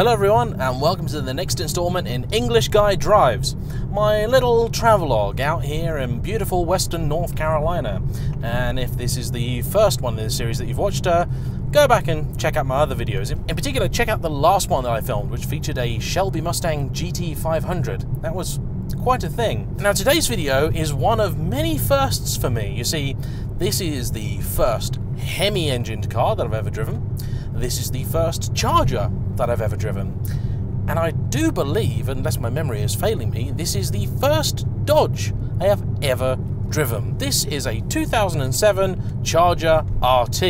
Hello everyone and welcome to the next installment in English Guy Drives, my little travelogue out here in beautiful western North Carolina. And if this is the first one in the series that you've watched, uh, go back and check out my other videos. In particular, check out the last one that I filmed, which featured a Shelby Mustang GT500. That was quite a thing. Now today's video is one of many firsts for me. You see, this is the first Hemi-engined car that I've ever driven. This is the first Charger that I've ever driven. And I do believe, unless my memory is failing me, this is the first Dodge I have ever driven. This is a 2007 Charger RT.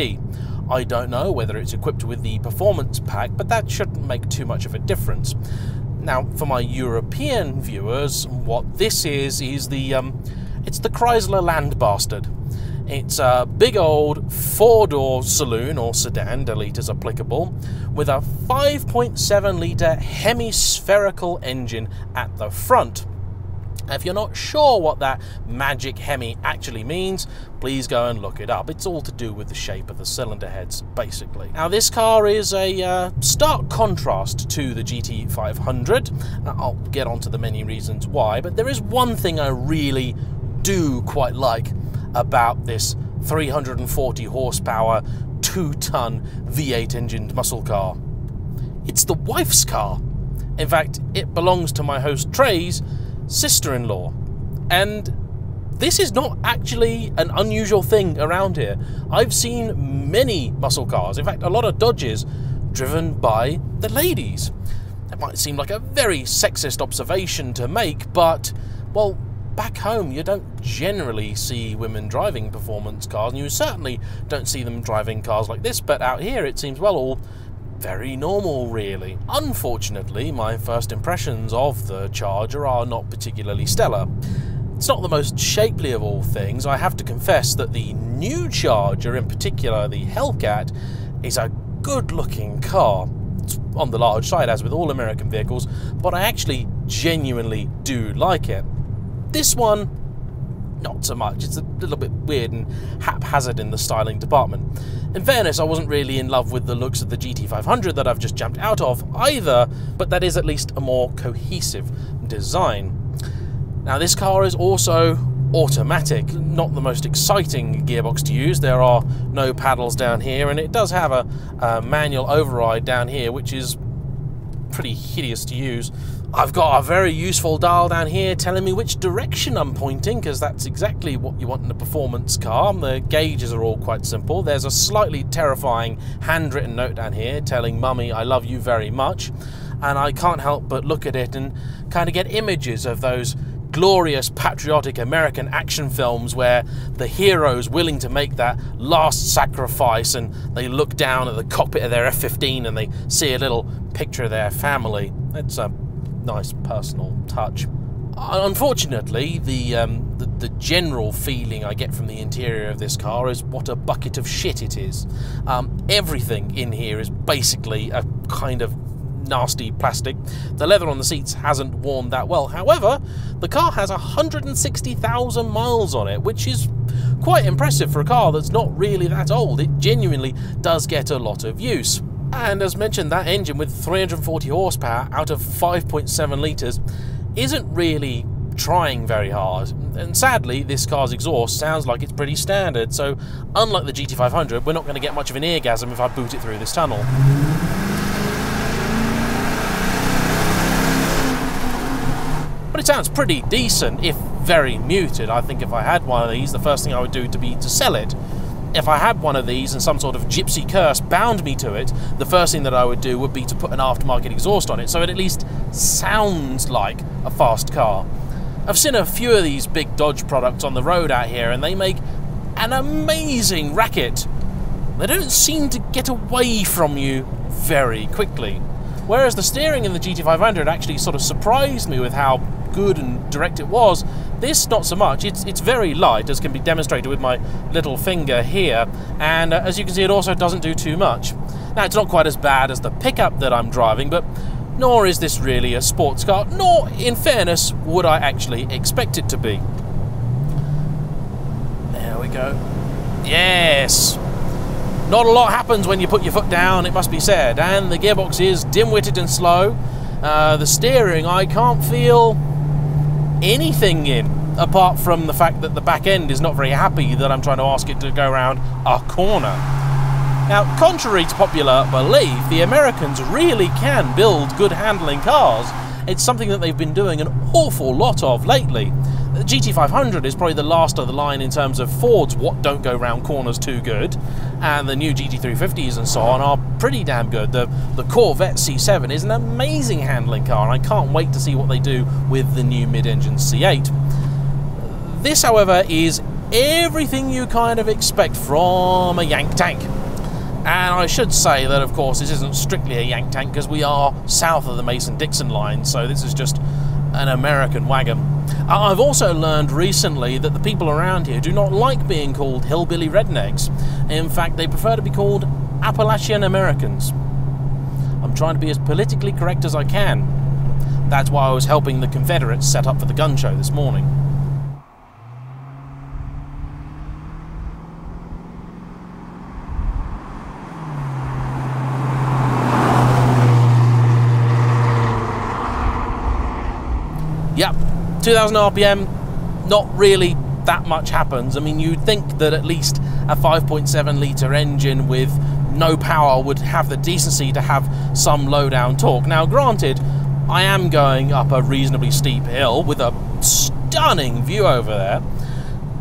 I don't know whether it's equipped with the performance pack, but that shouldn't make too much of a difference. Now, for my European viewers, what this is is the um, it's the Chrysler Land Bastard. It's a big old four-door saloon or sedan, delete as applicable, with a 5.7 litre hemispherical engine at the front. If you're not sure what that magic Hemi actually means, please go and look it up. It's all to do with the shape of the cylinder heads, basically. Now, this car is a uh, stark contrast to the GT500. I'll get onto the many reasons why, but there is one thing I really do quite like about this 340 horsepower, 2 ton V8 engined muscle car. It's the wife's car. In fact, it belongs to my host Trey's sister in law. And this is not actually an unusual thing around here. I've seen many muscle cars, in fact, a lot of Dodges, driven by the ladies. That might seem like a very sexist observation to make, but, well, back home, you don't generally see women driving performance cars, and you certainly don't see them driving cars like this, but out here it seems, well, all very normal, really. Unfortunately, my first impressions of the Charger are not particularly stellar. It's not the most shapely of all things. I have to confess that the new Charger, in particular the Hellcat, is a good looking car. It's on the large side, as with all American vehicles, but I actually genuinely do like it. This one, not so much. It's a little bit weird and haphazard in the styling department. In fairness, I wasn't really in love with the looks of the GT500 that I've just jumped out of either, but that is at least a more cohesive design. Now, this car is also automatic, not the most exciting gearbox to use. There are no paddles down here, and it does have a, a manual override down here, which is pretty hideous to use. I've got a very useful dial down here telling me which direction I'm pointing because that's exactly what you want in a performance car. The gauges are all quite simple. There's a slightly terrifying handwritten note down here telling mummy I love you very much and I can't help but look at it and kind of get images of those glorious patriotic American action films where the hero's willing to make that last sacrifice and they look down at the cockpit of their F-15 and they see a little picture of their family. It's a nice personal touch. Unfortunately, the, um, the, the general feeling I get from the interior of this car is what a bucket of shit it is. Um, everything in here is basically a kind of nasty plastic. The leather on the seats hasn't worn that well. However, the car has 160,000 miles on it, which is quite impressive for a car that's not really that old. It genuinely does get a lot of use. And as mentioned, that engine with 340 horsepower out of 5.7 litres isn't really trying very hard. And sadly, this car's exhaust sounds like it's pretty standard, so unlike the GT500, we're not going to get much of an eargasm if I boot it through this tunnel. But it sounds pretty decent, if very muted. I think if I had one of these, the first thing I would do to be to sell it if I had one of these and some sort of gypsy curse bound me to it, the first thing that I would do would be to put an aftermarket exhaust on it so it at least sounds like a fast car. I've seen a few of these big Dodge products on the road out here and they make an amazing racket. They don't seem to get away from you very quickly. Whereas the steering in the GT500 actually sort of surprised me with how good and direct it was. This, not so much. It's, it's very light, as can be demonstrated with my little finger here, and uh, as you can see, it also doesn't do too much. Now, it's not quite as bad as the pickup that I'm driving, but nor is this really a sports car, nor, in fairness, would I actually expect it to be. There we go. Yes! Not a lot happens when you put your foot down, it must be said, and the gearbox is dim-witted and slow. Uh, the steering, I can't feel anything in, apart from the fact that the back end is not very happy that I'm trying to ask it to go around a corner. Now, contrary to popular belief, the Americans really can build good handling cars. It's something that they've been doing an awful lot of lately. The GT500 is probably the last of the line in terms of Ford's what don't go round corners too good, and the new GT350s and so on are pretty damn good. The, the Corvette C7 is an amazing handling car, and I can't wait to see what they do with the new mid-engine C8. This, however, is everything you kind of expect from a Yank tank. And I should say that, of course, this isn't strictly a Yank tank because we are south of the Mason Dixon line, so this is just an American wagon. Uh, I've also learned recently that the people around here do not like being called hillbilly rednecks. In fact, they prefer to be called Appalachian Americans. I'm trying to be as politically correct as I can. That's why I was helping the Confederates set up for the gun show this morning. 2000 RPM, not really that much happens. I mean, you'd think that at least a 5.7 litre engine with no power would have the decency to have some low down torque. Now, granted, I am going up a reasonably steep hill with a stunning view over there,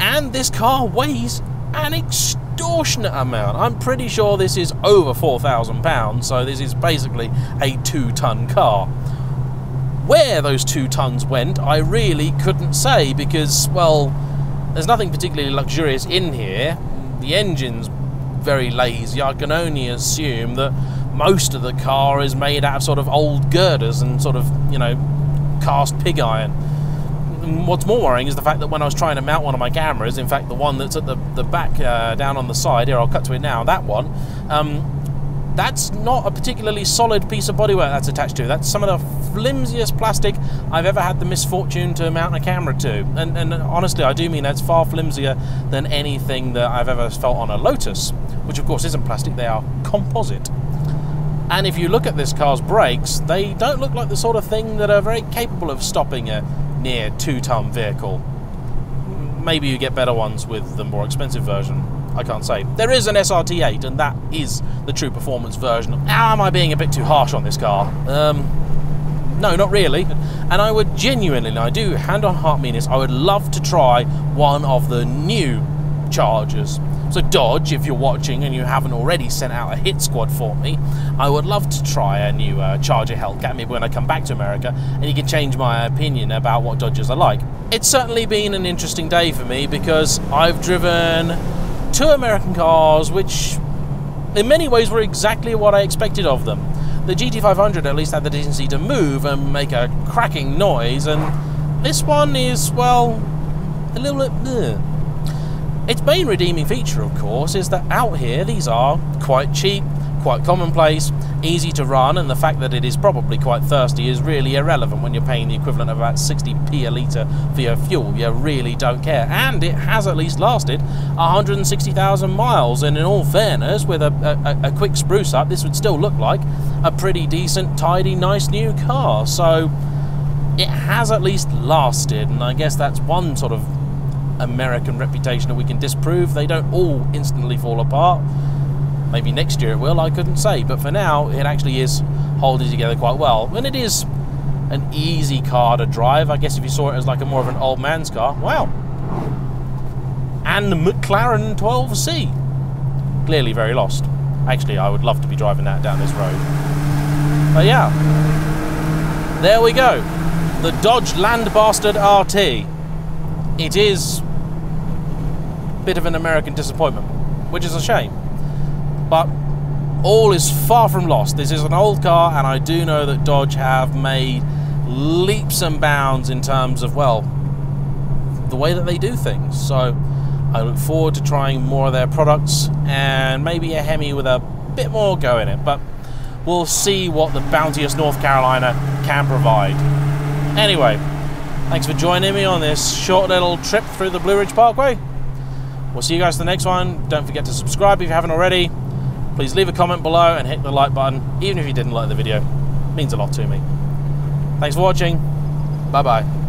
and this car weighs an extortionate amount. I'm pretty sure this is over 4,000 pounds, so this is basically a two ton car. Where those two tons went, I really couldn't say because, well, there's nothing particularly luxurious in here. The engine's very lazy. I can only assume that most of the car is made out of sort of old girders and sort of, you know, cast pig iron. What's more worrying is the fact that when I was trying to mount one of my cameras, in fact, the one that's at the, the back uh, down on the side, here, I'll cut to it now, that one, um, that's not a particularly solid piece of bodywork that's attached to. That's some of the flimsiest plastic I've ever had the misfortune to mount a camera to. And, and honestly, I do mean that's far flimsier than anything that I've ever felt on a Lotus, which of course isn't plastic, they are composite. And if you look at this car's brakes, they don't look like the sort of thing that are very capable of stopping a near two ton vehicle. Maybe you get better ones with the more expensive version. I can't say. There is an SRT8, and that is the true performance version. Am I being a bit too harsh on this car? Um, no, not really. And I would genuinely, and I do, hand on heart mean this, I would love to try one of the new Chargers. So Dodge, if you're watching and you haven't already sent out a hit squad for me, I would love to try a new uh, Charger Hellcat maybe when I come back to America, and you can change my opinion about what Dodgers are like. It's certainly been an interesting day for me because I've driven two American cars which in many ways were exactly what I expected of them. The GT500 at least had the decency to move and make a cracking noise, and this one is, well, a little bit. Bleh. Its main redeeming feature, of course, is that out here these are quite cheap, quite commonplace, easy to run, and the fact that it is probably quite thirsty is really irrelevant when you're paying the equivalent of about 60p a litre for your fuel. You really don't care. And it has at least lasted 160,000 miles, and in all fairness, with a, a, a quick spruce up, this would still look like a pretty decent, tidy, nice new car. So it has at least lasted, and I guess that's one sort of American reputation that we can disprove. They don't all instantly fall apart. Maybe next year it will, I couldn't say. But for now, it actually is holding together quite well. And it is an easy car to drive. I guess if you saw it as like a more of an old man's car, wow. And the McLaren 12C. Clearly very lost. Actually, I would love to be driving that down this road. But yeah, there we go. The Dodge Land Bastard RT. It is a bit of an American disappointment, which is a shame. But all is far from lost. This is an old car, and I do know that Dodge have made leaps and bounds in terms of, well, the way that they do things. So I look forward to trying more of their products and maybe a Hemi with a bit more go in it. But we'll see what the bounteous North Carolina can provide. Anyway, thanks for joining me on this short little trip through the Blue Ridge Parkway. We'll see you guys in the next one. Don't forget to subscribe if you haven't already. Please leave a comment below and hit the like button, even if you didn't like the video. It means a lot to me. Thanks for watching. Bye bye.